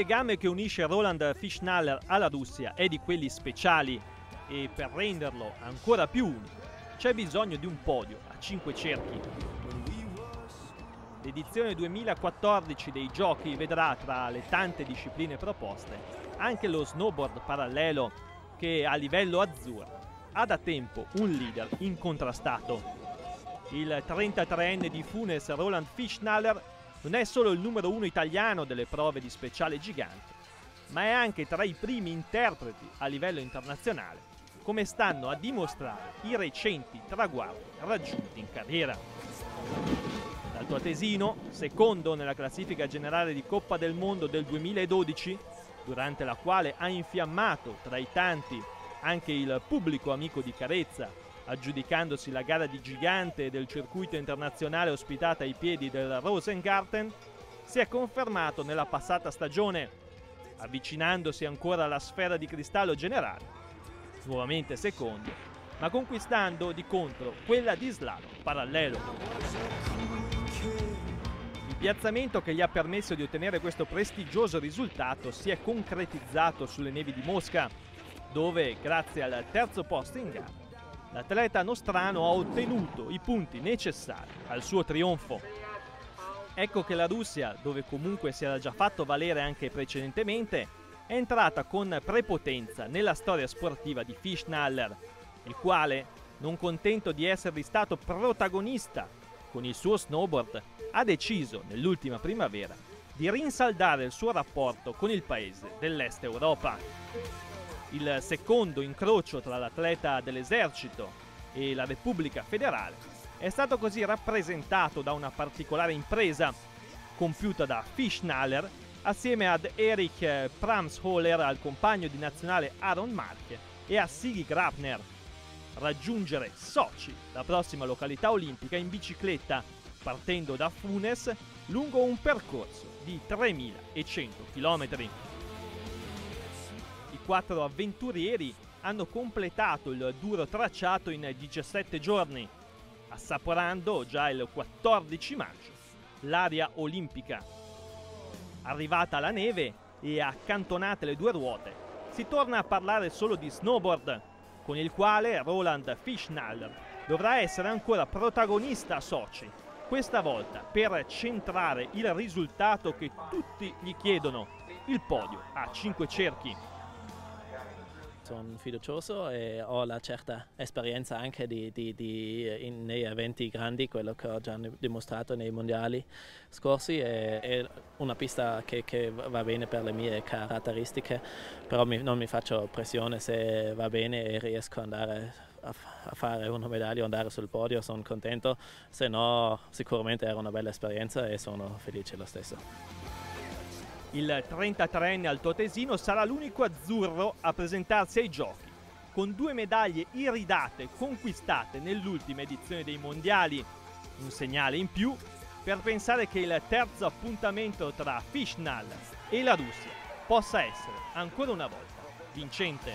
Legame che unisce Roland Fischnaller alla Russia è di quelli speciali e per renderlo ancora più unico c'è bisogno di un podio a cinque cerchi. L'edizione 2014 dei giochi vedrà tra le tante discipline proposte anche lo snowboard parallelo che a livello azzurro ha da tempo un leader incontrastato. Il 33enne di Funes Roland Fischnaller non è solo il numero uno italiano delle prove di speciale gigante, ma è anche tra i primi interpreti a livello internazionale, come stanno a dimostrare i recenti traguardi raggiunti in carriera. Dal Tuatesino, secondo nella classifica generale di Coppa del Mondo del 2012, durante la quale ha infiammato tra i tanti anche il pubblico amico di Carezza, aggiudicandosi la gara di gigante del circuito internazionale ospitata ai piedi del Rosengarten, si è confermato nella passata stagione, avvicinandosi ancora alla sfera di cristallo generale, nuovamente secondo, ma conquistando di contro quella di slalom parallelo. Il piazzamento che gli ha permesso di ottenere questo prestigioso risultato si è concretizzato sulle nevi di Mosca, dove, grazie al terzo posto in gara, l'atleta nostrano ha ottenuto i punti necessari al suo trionfo. Ecco che la Russia, dove comunque si era già fatto valere anche precedentemente, è entrata con prepotenza nella storia sportiva di Fischnaller, il quale, non contento di essere stato protagonista con il suo snowboard, ha deciso nell'ultima primavera di rinsaldare il suo rapporto con il paese dell'Est Europa il secondo incrocio tra l'atleta dell'esercito e la Repubblica federale, è stato così rappresentato da una particolare impresa compiuta da Fischnaller assieme ad Erich Pramsholer, al compagno di nazionale Aaron Mark e a Sigi Grafner. Raggiungere Sochi, la prossima località olimpica, in bicicletta, partendo da Funes lungo un percorso di 3100 km quattro avventurieri hanno completato il duro tracciato in 17 giorni, assaporando già il 14 maggio l'area olimpica. Arrivata la neve e accantonate le due ruote, si torna a parlare solo di snowboard, con il quale Roland Fischnaller dovrà essere ancora protagonista a Sochi, questa volta per centrare il risultato che tutti gli chiedono, il podio a 5 cerchi sono fiducioso e ho la certa esperienza anche di, di, di, in, nei eventi grandi, quello che ho già dimostrato nei mondiali scorsi. È, è una pista che, che, va bene per le mie caratteristiche, però mi, non mi faccio pressione se va bene e riesco ad andare a, a fare una medaglia andare sul podio, sono contento, se no sicuramente era una bella esperienza e sono felice lo stesso. Il 33enne altoatesino sarà l'unico azzurro a presentarsi ai giochi, con due medaglie iridate conquistate nell'ultima edizione dei mondiali. Un segnale in più per pensare che il terzo appuntamento tra Fishnal e la Russia possa essere ancora una volta vincente.